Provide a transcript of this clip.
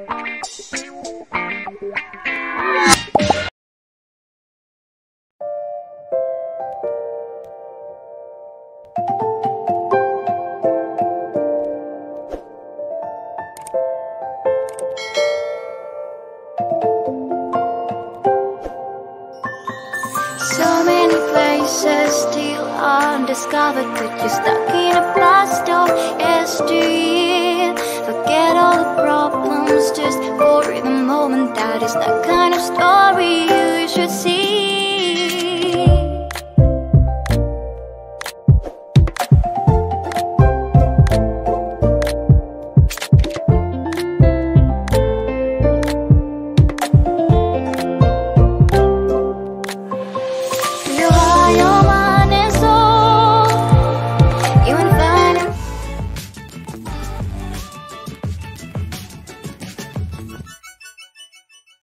So many places still undiscovered But you're stuck in it's the kind of story you should see.